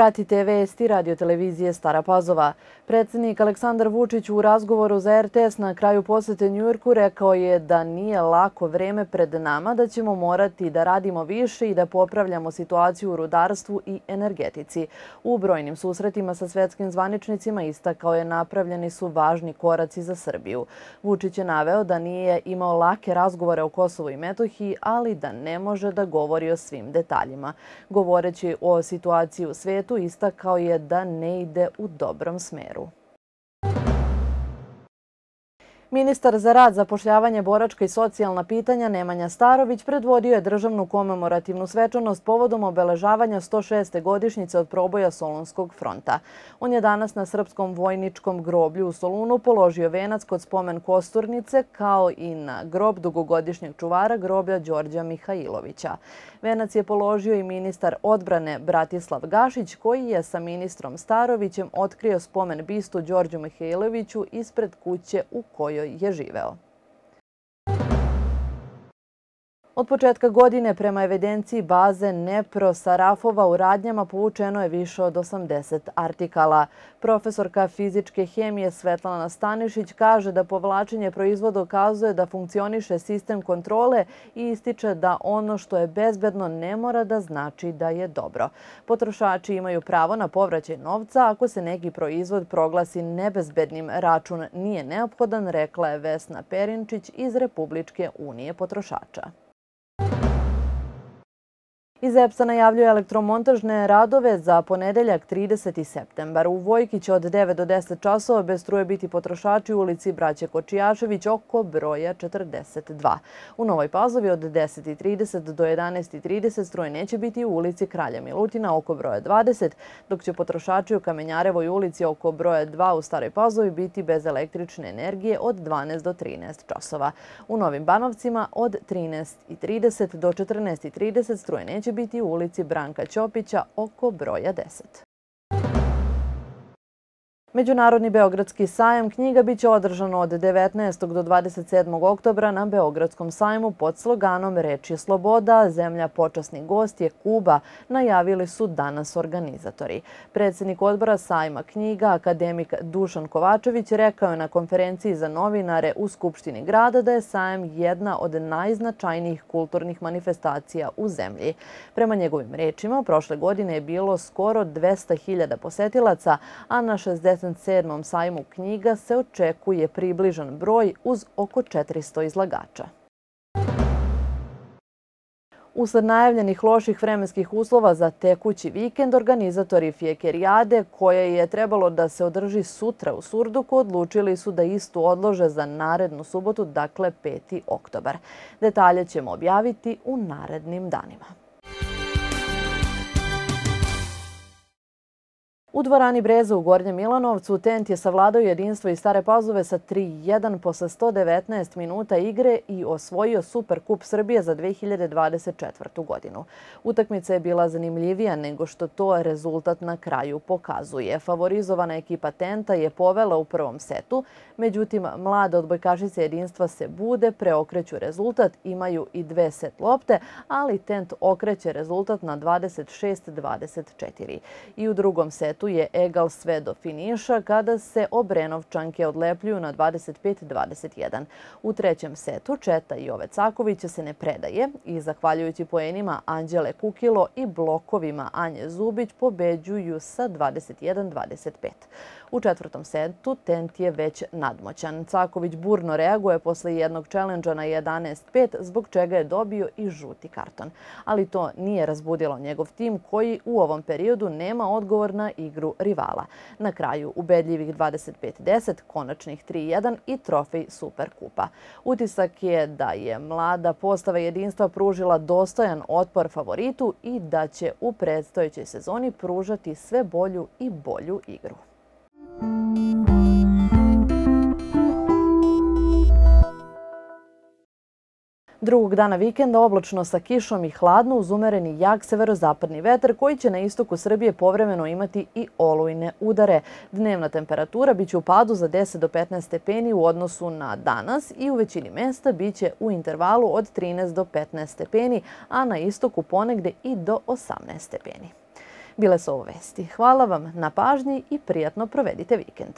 Pratite vesti radio televizije Stara Pazova. Predsjednik Aleksandar Vučić u razgovoru za RTS na kraju posete Njujorku rekao je da nije lako vreme pred nama, da ćemo morati da radimo više i da popravljamo situaciju u rudarstvu i energetici. U brojnim susretima sa svetskim zvaničnicima istakao je napravljeni su važni koraci za Srbiju. Vučić je naveo da nije imao lake razgovore o Kosovo i Metohiji, ali da ne može da govori o svim detaljima. Govoreći o situaciji u svetu, svijetu istakao je da ne ide u dobrom smeru. Ministar za rad, zapošljavanje, boračka i socijalna pitanja Nemanja Starović predvodio je državnu komemorativnu svečanost povodom obeležavanja 106. godišnjice od proboja Solunskog fronta. On je danas na Srpskom vojničkom groblju u Solunu položio venac kod spomen Kosturnice kao i na grob dugogodišnjeg čuvara groblja Đorđa Mihajlovića. Venac je položio i ministar odbrane Bratislav Gašić koji je sa ministrom Starovićem otkrio spomen bistu Đorđu Mihajloviću ispred kuće u kojoj je živeo. Od početka godine prema evidenciji baze Nepro Sarafova u radnjama povučeno je više od 80 artikala. Profesorka fizičke hemije Svetlana Stanišić kaže da povlačenje proizvoda ukazuje da funkcioniše sistem kontrole i ističe da ono što je bezbedno ne mora da znači da je dobro. Potrošači imaju pravo na povraćaj novca ako se neki proizvod proglasi nebezbednim. Račun nije neophodan, rekla je Vesna Perinčić iz Republičke unije potrošača. Iz EPS-a najavljuje elektromontažne radove za ponedeljak 30. septembar. U Vojkić od 9 do 10 časova bez struje biti potrošači u ulici Braće Kočijašević oko broja 42. U Novoj Pazovi od 10.30 do 11.30 struje neće biti u ulici Kralja Milutina oko broja 20, dok će potrošači u Kamenjarevoj ulici oko broja 2 u Staroj Pazovi biti bez električne energije od 12 do 13 časova. U Novim Banovcima od 13.30 do 14.30 struje neće će biti u ulici Branka Ćopića oko broja 10. Međunarodni Beogradski sajam knjiga biće održano od 19. do 27. oktobra na Beogradskom sajmu pod sloganom Reč je sloboda, zemlja počasni gost je Kuba, najavili su danas organizatori. Predsjednik odbora sajma knjiga, akademik Dušan Kovačević, rekao je na konferenciji za novinare u Skupštini grada da je sajam jedna od najznačajnijih kulturnih manifestacija u zemlji. Prema njegovim rečima, prošle godine je bilo skoro 200.000 posetilaca, a na 60 27. sajmu knjiga se očekuje približan broj uz oko 400 izlagača. Usled najavljenih loših vremenskih uslova za tekući vikend, organizatori Fijekerijade, koje je trebalo da se održi sutra u Surduku, odlučili su da istu odlože za narednu subotu, dakle 5. oktobar. Detalje ćemo objaviti u narednim danima. U dvorani Breza u Gornjem Milanovcu Tent je savladao jedinstvo iz Stare Pazove sa 3-1 posle 119 minuta igre i osvojio Superkup Srbije za 2024. godinu. Utakmica je bila zanimljivija nego što to rezultat na kraju pokazuje. Favorizovana ekipa Tenta je povela u prvom setu, međutim mlade odbojkašice jedinstva se bude, preokreću rezultat, imaju i dve set lopte, ali Tent okreće rezultat na 26-24. I u drugom setu tu je egal sve do finiša kada se Obrenovčanke odlepljuju na 25-21. U trećem setu Četa i Ove Cakovića se ne predaje i zahvaljujući poenima Anđele Kukilo i blokovima Anje Zubić pobeđuju sa 21-25. U četvrtom setu Tent je već nadmoćan. Caković burno reaguje posle jednog čelenđa na 11-5, zbog čega je dobio i žuti karton. Ali to nije razbudilo njegov tim koji u ovom periodu nema odgovor na igru igru rivala. Na kraju ubedljivih 25-10, konačnih 3-1 i trofej Superkupa. Utisak je da je mlada postava jedinstva pružila dostojan otpor favoritu i da će u predstojećoj sezoni pružati sve bolju i bolju igru. Drugog dana vikenda oblačno sa kišom i hladno uz umereni jak severozapadni vetar koji će na istoku Srbije povremeno imati i olujne udare. Dnevna temperatura biće u padu za 10 do 15 stepeni u odnosu na danas i u većini mesta biće u intervalu od 13 do 15 stepeni, a na istoku ponegde i do 18 stepeni. Bile su ovo vesti. Hvala vam na pažnji i prijatno provedite vikend.